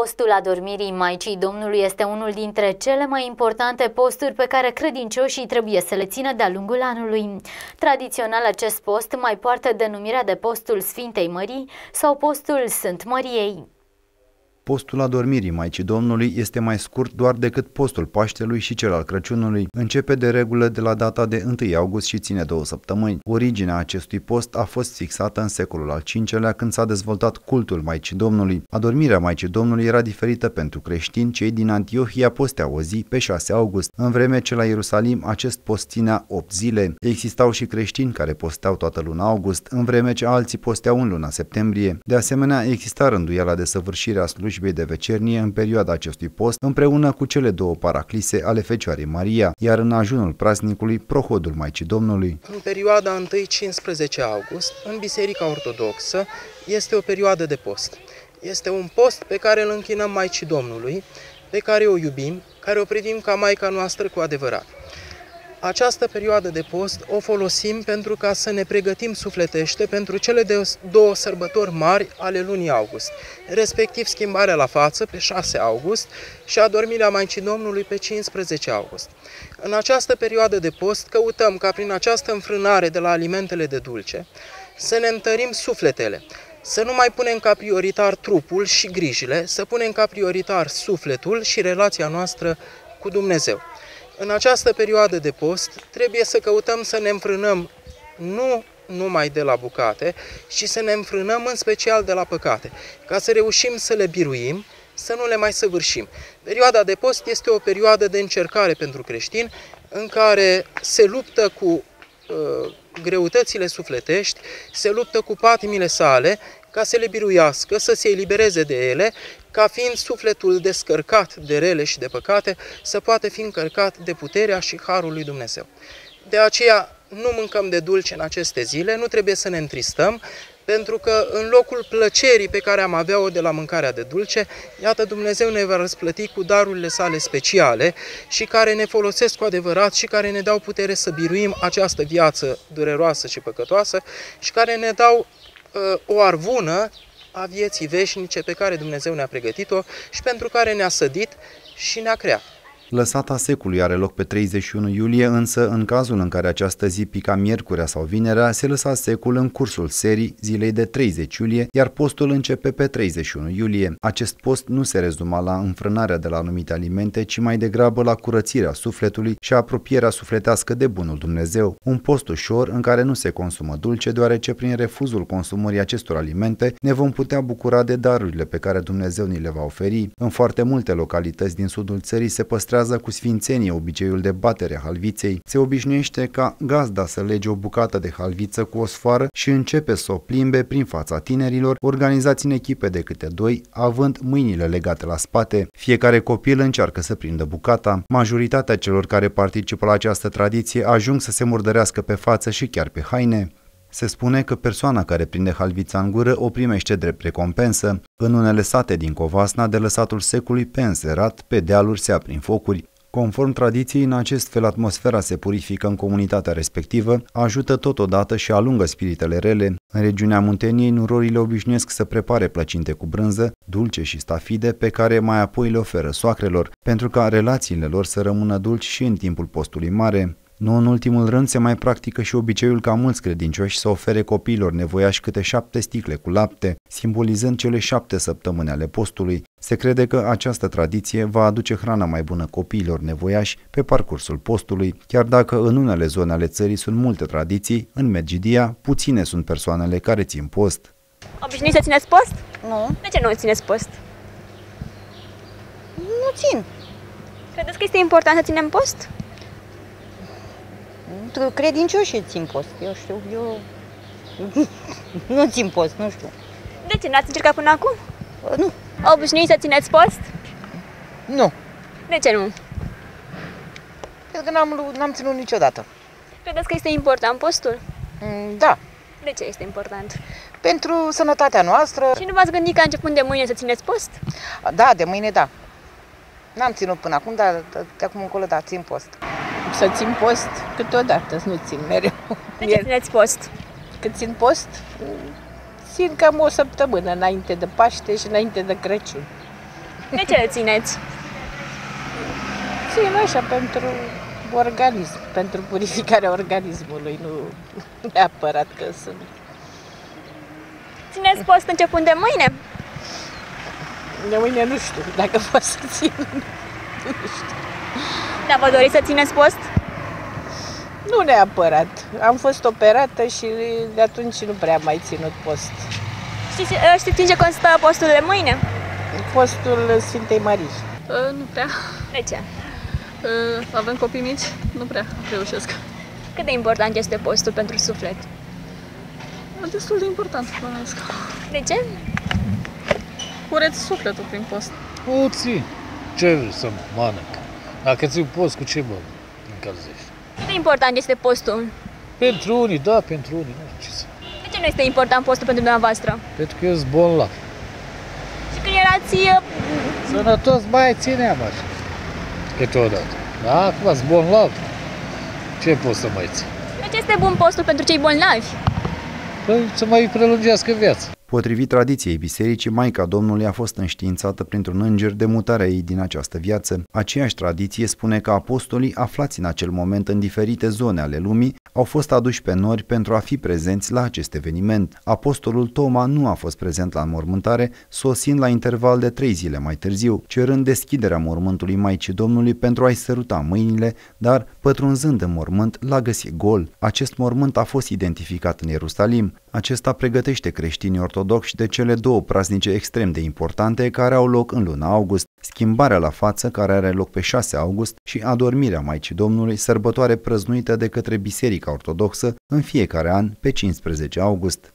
Postul adormirii Maicii Domnului este unul dintre cele mai importante posturi pe care credincioșii trebuie să le țină de-a lungul anului. Tradițional acest post mai poartă denumirea de postul Sfintei Mării sau postul Sânt Măriei. Postul adormirii Maicii Domnului este mai scurt doar decât postul Paștelui și cel al Crăciunului. Începe de regulă de la data de 1 august și ține două săptămâni. Originea acestui post a fost fixată în secolul al V-lea când s-a dezvoltat cultul Maicii Domnului. Adormirea Maicii Domnului era diferită pentru creștini, cei din Antiohia posteau o zi pe 6 august, în vreme ce la Ierusalim acest post ținea 8 zile. Existau și creștini care posteau toată luna august, în vreme ce alții posteau în luna septembrie. De asemenea, exista rânduiala de săvârșire a slujbei slujbei de vecernie în perioada acestui post, împreună cu cele două paraclise ale Fecioarei Maria, iar în ajunul praznicului Prohodul Maicii Domnului. În perioada 1-15 august, în Biserica Ortodoxă, este o perioadă de post. Este un post pe care îl închinăm Maicii Domnului, pe care o iubim, care o privim ca Maica noastră cu adevărat. Această perioadă de post o folosim pentru ca să ne pregătim sufletește pentru cele de două sărbători mari ale lunii august, respectiv schimbarea la față pe 6 august și adormirea Maicii Domnului pe 15 august. În această perioadă de post căutăm ca prin această înfrânare de la alimentele de dulce să ne întărim sufletele, să nu mai punem ca prioritar trupul și grijile, să punem ca prioritar sufletul și relația noastră cu Dumnezeu. În această perioadă de post trebuie să căutăm să ne înfrânăm nu numai de la bucate, ci să ne înfrânăm în special de la păcate, ca să reușim să le biruim, să nu le mai săvârșim. Perioada de post este o perioadă de încercare pentru creștin, în care se luptă cu uh, greutățile sufletești, se luptă cu patimile sale, ca să le biruiască, să se elibereze de ele, ca fiind sufletul descărcat de rele și de păcate, să poată fi încărcat de puterea și harul lui Dumnezeu. De aceea nu mâncăm de dulce în aceste zile, nu trebuie să ne întristăm, pentru că în locul plăcerii pe care am avea-o de la mâncarea de dulce, iată Dumnezeu ne va răsplăti cu darurile sale speciale și care ne folosesc cu adevărat și care ne dau putere să biruim această viață dureroasă și păcătoasă și care ne dau uh, o arvună a vieții veșnice pe care Dumnezeu ne-a pregătit-o și pentru care ne-a sădit și ne-a creat. Lăsata secului are loc pe 31 iulie, însă în cazul în care această zi pica miercurea sau vinerea, se lăsa secul în cursul serii zilei de 30 iulie, iar postul începe pe 31 iulie. Acest post nu se rezuma la înfrânarea de la anumite alimente, ci mai degrabă la curățirea sufletului și apropierea sufletească de bunul Dumnezeu. Un post ușor în care nu se consumă dulce, deoarece prin refuzul consumării acestor alimente ne vom putea bucura de darurile pe care Dumnezeu ni le va oferi. În foarte multe localități din sudul țării se păstrează păstrează cu sfințenie obiceiul de batere a halviței, se obișnuiește ca gazda să lege o bucată de halviță cu o sfoară și începe să o plimbe prin fața tinerilor, organizați în echipe de câte doi, având mâinile legate la spate. Fiecare copil încearcă să prindă bucata. Majoritatea celor care participă la această tradiție ajung să se murdărească pe față și chiar pe haine. Se spune că persoana care prinde halvița în gură o primește drept recompensă. În unele sate din Covasna, de lăsatul secului pe înserat, pe dealuri se aprind focuri. Conform tradiției, în acest fel atmosfera se purifică în comunitatea respectivă, ajută totodată și alungă spiritele rele. În regiunea Munteniei, nurorile obișnuiesc să prepare plăcinte cu brânză, dulce și stafide, pe care mai apoi le oferă soacrelor, pentru ca relațiile lor să rămână dulci și în timpul postului mare. Nu în ultimul rând se mai practică și obiceiul ca mulți credincioși să ofere copiilor nevoiași câte șapte sticle cu lapte, simbolizând cele șapte săptămâni ale postului. Se crede că această tradiție va aduce hrana mai bună copiilor nevoiași pe parcursul postului, chiar dacă în unele zone ale țării sunt multe tradiții, în Medgidia puține sunt persoanele care țin post. Obișnuiți să țineți post? Nu. De ce nu țineți post? Nu țin. Credeți că este important să ținem post? Credincioșii țin post. Eu știu, eu nu țin post, nu știu. De ce? N-ați încercat până acum? Nu. Obișnuiți să țineți post? Nu. De ce nu? Pentru că n-am, n-am ținut niciodată. Credeți că este important postul? Mm, da. De ce este important? Pentru sănătatea noastră. Și nu v-ați gândit că începând de mâine să țineți post? Da, de mâine da. N-am ținut până acum, dar de acum încolo da, țin post să țin post câteodată, nu țin mereu. De ce țineți post? Cât țin post? Țin cam o săptămână înainte de Paște și înainte de Crăciun. De ce le țineți? Țin așa pentru organism, pentru purificarea organismului, nu neapărat că sunt. Țineți post începând de mâine? De mâine nu știu dacă pot să țin. Nu știu. Da, vă doriți să țineți post? Nu neapărat. Am fost operată și de atunci nu prea am mai ținut post. Știți, știți în ce constă postul de mâine? Postul Sfintei Marii. Uh, nu prea. De ce? Uh, avem copii mici? Nu prea reușesc. Cât de important este postul pentru suflet? Uh, Destul de important, bănuiesc. De ce? Cureți sufletul prin post. O ții. Ce vrei să mănânc? Dacă ți poți, cu ce mă încălzești? Cât de important este postul? Pentru unii, da, pentru unii, nu știu ce să... De ce nu este important postul pentru dumneavoastră? Pentru că eu sunt bolnav. Și când erați... uh, Sănătos mai țineam așa. Câteodată. Da, acum sunt bolnav. Ce poți să mai ții? De ce este bun postul pentru cei bolnavi? Păi să mai prelungească viața. Potrivit tradiției bisericii, Maica Domnului a fost înștiințată printr-un înger de mutarea ei din această viață. Aceeași tradiție spune că apostolii, aflați în acel moment în diferite zone ale lumii, au fost aduși pe nori pentru a fi prezenți la acest eveniment. Apostolul Toma nu a fost prezent la înmormântare, sosind la interval de trei zile mai târziu, cerând deschiderea mormântului Maicii Domnului pentru a-i săruta mâinile, dar, pătrunzând în mormânt, l-a găsit gol. Acest mormânt a fost identificat în Ierusalim. Acesta pregătește creștinii ortodoxi de cele două praznice extrem de importante care au loc în luna august, schimbarea la față care are loc pe 6 august și adormirea Maicii Domnului, sărbătoare prăznuită de către Biserica Ortodoxă în fiecare an pe 15 august.